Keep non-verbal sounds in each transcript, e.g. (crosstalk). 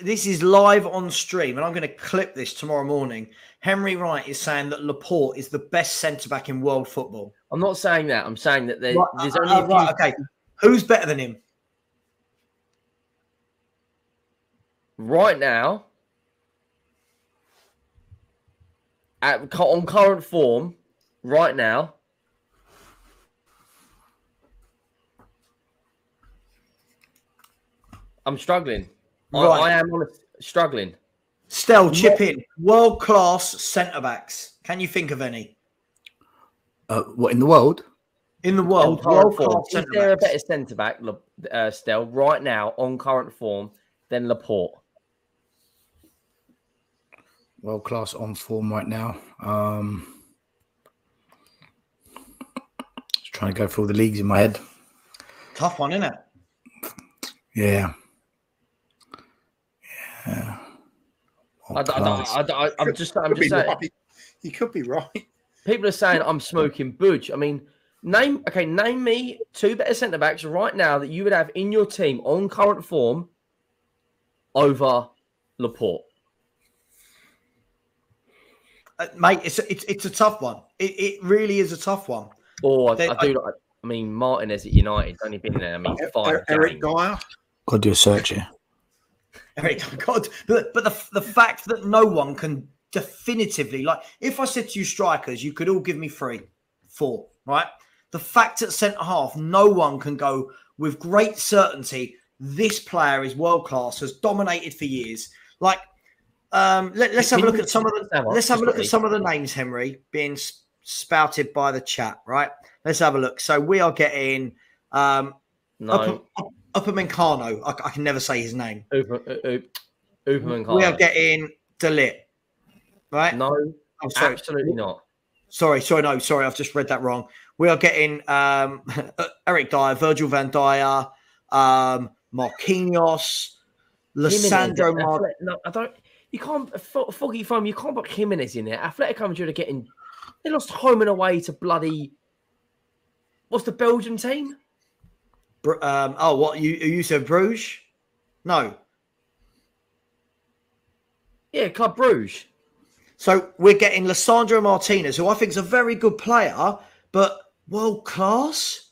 this is live on stream, and I'm going to clip this tomorrow morning. Henry Wright is saying that Laporte is the best centre back in world football. I'm not saying that. I'm saying that there, Right, there's uh, only uh, a few, right, okay. Who's better than him? right now at on current form right now. I'm struggling. I, Right. I am struggling. Stell, chip in. World class centre backs. Can you think of any Uh, what in the world? in the world? current World class Is there a better centre back, Le- uh, Stel, right now on current form than Laporte? World class on form right now. Um, just trying to go through all the leagues in my head. Tough one, isn't it? Yeah. Yeah. I, World I, I, class. I, I, I'm just, I'm just saying. right. You could be right. (laughs) People are saying I'm smoking budge. I mean, name okay, name me two better centre backs right now that you would have in your team on current form over Laporte. Uh, mate, it's a, it's it's a tough one. It, it really is a tough one. Or They- I do like. I mean, Martinez at United he's only been there. I mean, E- five Eric games. Dier. Got to do a search here. Eric, (laughs) God, but but the the fact that no one can definitively like, if I said to you strikers, you could all give me three, four, right? The fact that centre half, no one can go with great certainty. This player is world class, has dominated for years. Like, um, let, us have a look at some of the let's have a look at some of the names, Henry, being spouted by the chat, right? Let's have a look. So we are getting um, No, Upper, Uppermancano. I, I can never say his name. Uber, uh, uh, We are getting De Ligt, right? No, Oh, sorry. absolutely not. Sorry, sorry, no, sorry, I've just read that wrong. We are getting um, (laughs) Eric Dier, Virgil van Dyer, um, Marquinhos, Lisandro Mar- No, I don't. You can't fo- foggy foam. You can't put Giménez in there. Atletico Madrid are getting. They lost home and away to bloody. What's the Belgium team? Br- um, oh, what you you said Bruges? No. Yeah, Club Bruges. So we're getting Lisandro Martinez, who I think is a very good player, but world class.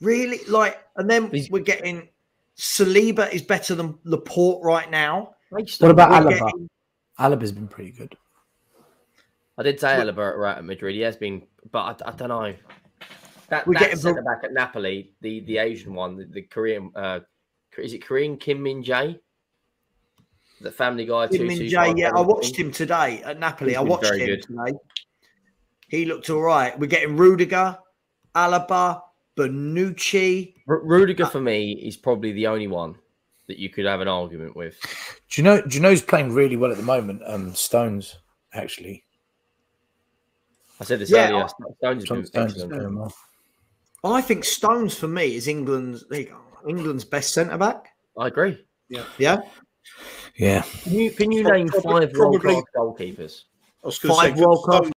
Really, like, and then He's- we're getting Saliba is better than Laporte right now. What about We're Alaba? getting- Alaba's been pretty good. I did say Alaba right at Madrid. He has been, but I, I don't know. That, We're that getting centre back at Napoli, the the Asian one, the, the Korean, uh, is it Korean Kim Min Jae? The Family Guy. Kim Min Jae, yeah, I watched him today at Napoli. He's I watched him good. today. He looked all right. We're getting Rudiger, Alaba, Bonucci. R- Rudiger for me is probably the only one that you could have an argument with. Do you know? Do you know who's playing really well at the moment? Um, Stones actually. I said this Yeah, earlier. I- Stones has John been Stones is excellent. playing well. I think Stones for me is England's there you go, England's best centre back. I agree. Yeah, Yeah. Can you, can you name probably- five world probably- class goalkeepers? I was going to Five say, World Cup Stones